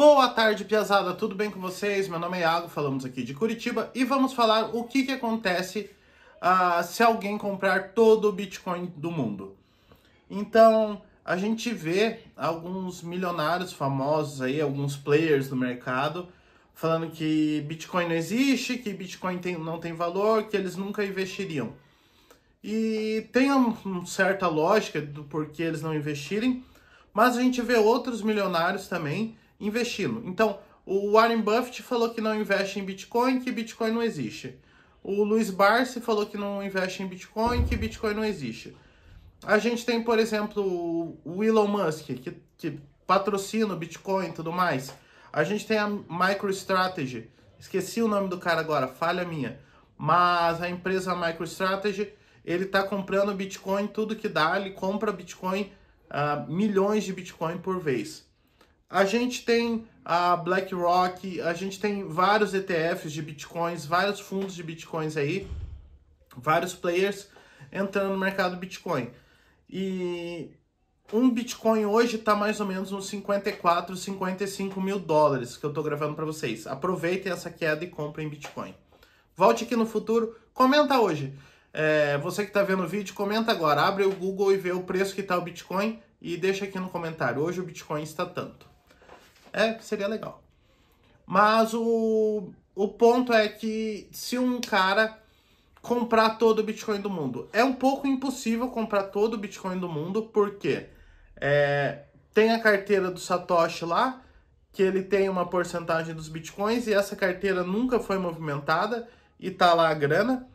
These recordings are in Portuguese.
Boa tarde, Piazada, tudo bem com vocês? Meu nome é Iago, falamos aqui de Curitiba e vamos falar o que, que acontece uh, se alguém comprar todo o Bitcoin do mundo. Então, a gente vê alguns milionários famosos aí, alguns players do mercado, falando que Bitcoin não existe, que Bitcoin tem, não tem valor, que eles nunca investiriam. E tem uma certa lógica do porquê eles não investirem, mas a gente vê outros milionários também investindo. Então, o Warren Buffett falou que não investe em Bitcoin, que Bitcoin não existe. O Luiz Barsi falou que não investe em Bitcoin, que Bitcoin não existe. A gente tem, por exemplo, o Elon Musk, que, que patrocina o Bitcoin e tudo mais. A gente tem a MicroStrategy, esqueci o nome do cara agora, falha minha. Mas a empresa MicroStrategy, ele está comprando Bitcoin tudo que dá, ele compra Bitcoin, uh, milhões de Bitcoin por vez. A gente tem a BlackRock, a gente tem vários ETFs de Bitcoins, vários fundos de Bitcoins aí, vários players entrando no mercado Bitcoin. E um Bitcoin hoje está mais ou menos uns 54, 55 mil dólares que eu estou gravando para vocês. Aproveitem essa queda e comprem Bitcoin. Volte aqui no futuro, comenta hoje. É, você que está vendo o vídeo, comenta agora. Abre o Google e vê o preço que está o Bitcoin e deixa aqui no comentário. Hoje o Bitcoin está tanto. É, seria legal. Mas o, o ponto é que se um cara comprar todo o Bitcoin do mundo, é um pouco impossível comprar todo o Bitcoin do mundo, porque é, tem a carteira do Satoshi lá, que ele tem uma porcentagem dos Bitcoins e essa carteira nunca foi movimentada e tá lá a grana.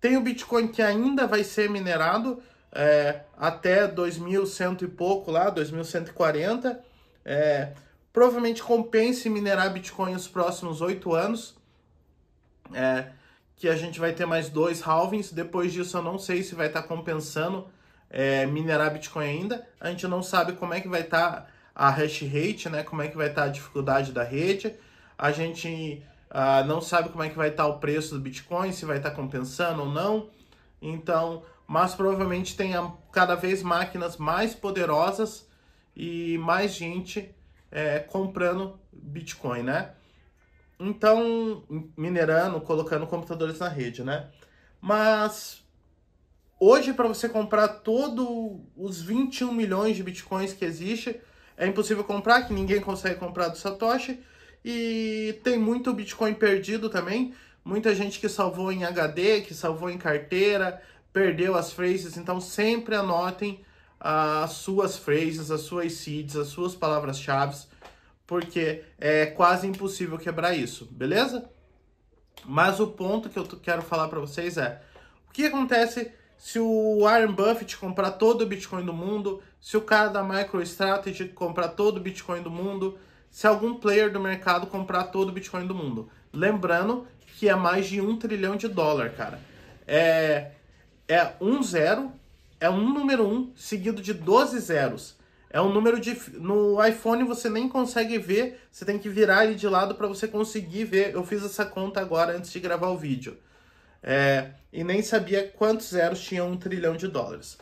Tem o Bitcoin que ainda vai ser minerado é, até 2100 e pouco lá, 2140. É, Provavelmente compense minerar Bitcoin os próximos oito anos. É, que a gente vai ter mais dois halvings. Depois disso, eu não sei se vai estar tá compensando é, minerar Bitcoin ainda. A gente não sabe como é que vai estar tá a hash rate, né? Como é que vai estar tá a dificuldade da rede. A gente uh, não sabe como é que vai estar tá o preço do Bitcoin, se vai estar tá compensando ou não. Então, mas provavelmente tenha cada vez máquinas mais poderosas e mais gente é, comprando Bitcoin, né? Então, minerando, colocando computadores na rede, né? Mas hoje, para você comprar todos os 21 milhões de Bitcoins que existe, é impossível comprar, que ninguém consegue comprar do Satoshi. E tem muito Bitcoin perdido também. Muita gente que salvou em HD, que salvou em carteira, perdeu as phrases. Então, sempre anotem as suas phrases, as suas seeds, as suas palavras-chave, porque é quase impossível quebrar isso, beleza? Mas o ponto que eu quero falar para vocês é: o que acontece se o Warren Buffett comprar todo o Bitcoin do mundo, se o cara da MicroStrategy comprar todo o Bitcoin do mundo, se algum player do mercado comprar todo o Bitcoin do mundo? Lembrando que é mais de um trilhão de dólar, cara. É, é um zero é um número 1 um, seguido de 12 zeros. É um número de. No iPhone você nem consegue ver, você tem que virar ele de lado para você conseguir ver. Eu fiz essa conta agora antes de gravar o vídeo. É, e nem sabia quantos zeros tinha um trilhão de dólares.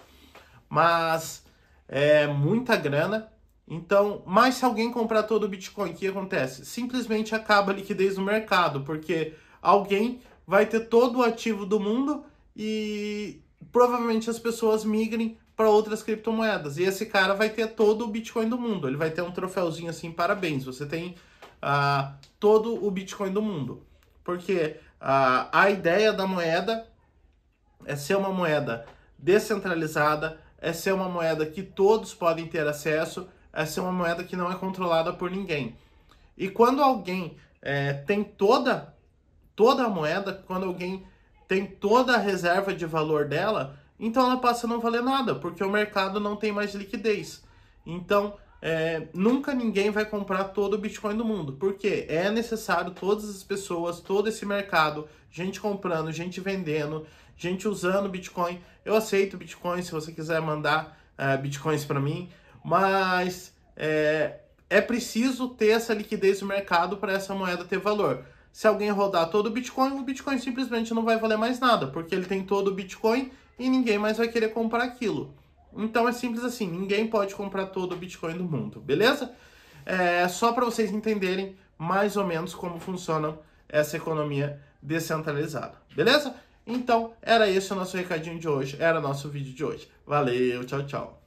Mas é muita grana. Então, mas se alguém comprar todo o Bitcoin, o que acontece? Simplesmente acaba a liquidez no mercado, porque alguém vai ter todo o ativo do mundo e provavelmente as pessoas migrem para outras criptomoedas. E esse cara vai ter todo o Bitcoin do mundo. Ele vai ter um troféuzinho assim, parabéns, você tem uh, todo o Bitcoin do mundo. Porque uh, a ideia da moeda é ser uma moeda descentralizada, é ser uma moeda que todos podem ter acesso, é ser uma moeda que não é controlada por ninguém. E quando alguém é, tem toda, toda a moeda, quando alguém tem toda a reserva de valor dela, então ela passa a não valer nada, porque o mercado não tem mais liquidez. Então, é, nunca ninguém vai comprar todo o Bitcoin do mundo, porque é necessário todas as pessoas, todo esse mercado, gente comprando, gente vendendo, gente usando Bitcoin. Eu aceito Bitcoin se você quiser mandar é, Bitcoins para mim, mas é, é preciso ter essa liquidez no mercado para essa moeda ter valor se alguém rodar todo o Bitcoin, o Bitcoin simplesmente não vai valer mais nada, porque ele tem todo o Bitcoin e ninguém mais vai querer comprar aquilo. Então é simples assim, ninguém pode comprar todo o Bitcoin do mundo, beleza? É só para vocês entenderem mais ou menos como funciona essa economia descentralizada, beleza? Então era esse o nosso recadinho de hoje, era nosso vídeo de hoje. Valeu, tchau, tchau.